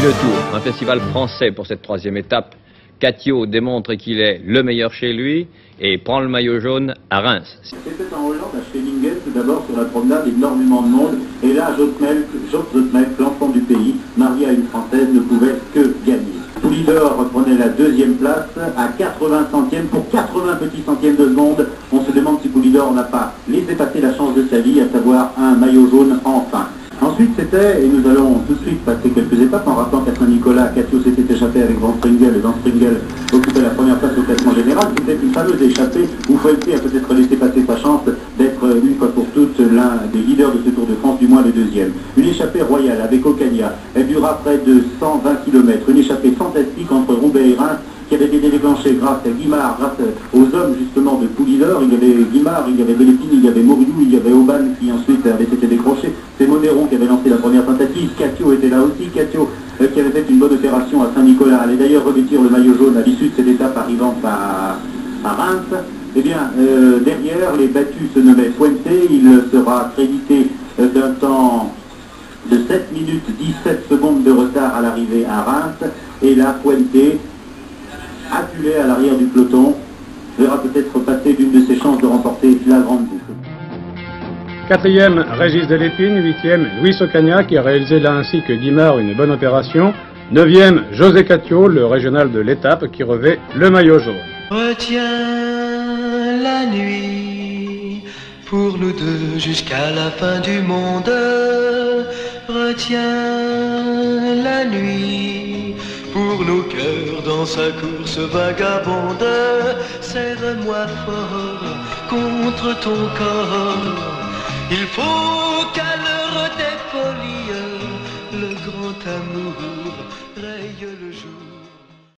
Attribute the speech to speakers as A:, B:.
A: Deux tours, un festival français pour cette troisième étape. Catio démontre qu'il est le meilleur chez lui et prend le maillot jaune à Reims.
B: C'était en Hollande, à Schwenningen, tout d'abord sur la promenade, énormément de monde. Et là, Jotmelk, Jotmelk, l'enfant du pays, marié à une Française, ne pouvait que gagner. Poulidor prenait la deuxième place à 80 centièmes pour 80 petits centièmes de seconde. On se demande si Poulidor n'a pas laissé passer la chance de sa vie, à savoir un maillot jaune enfin. Ensuite, c'était, et nous allons tout de suite passer quelques étapes en rappelant qu'à Saint-Nicolas, Catio s'était échappé avec Van Stringel et Van Stringel occupait la première place au classement général. C'était une fameuse échappée où Fuente a peut-être laissé passer sa chance d'être une fois pour toutes l'un des leaders de ce Tour de France, du moins le deuxième. Une échappée royale avec Ocania. Elle dura près de 120 km. Une échappée fantastique entre Roubaix et Reims qui avait été déclenchée grâce à Guimard, grâce aux hommes justement de Poulidor. Il y avait Guimard, il y avait Bellettini, il y avait Moriou, il y avait Auban qui ensuite avait été décroché. C'est Modéron qui avait lancé la première tentative. Catio était là aussi. Catio euh, qui avait fait une bonne opération à Saint-Nicolas. Allait d'ailleurs revêtir le maillot jaune à l'issue de cette étape arrivant à, à Reims. Eh bien, euh, derrière, les battus se nommaient Fuente. Il sera crédité euh, d'un temps de 7 minutes 17 secondes de retard à l'arrivée à Reims. Et là, Fuente acculé à l'arrière du peloton, verra peut-être passer d'une de ses chances de remporter la grande boucle.
C: Quatrième, Régis Delépine. Huitième, Louis Ocagna, qui a réalisé là ainsi que Guimard une bonne opération. Neuvième, José Catio, le régional de l'étape, qui revêt le maillot jaune.
D: Retiens la nuit pour nous deux jusqu'à la fin du monde. Retiens la nuit pour nos cœurs dans sa course vagabonde. Serre-moi fort contre ton corps. Il faut qu'à l'heure des folies, le grand amour raye le jour.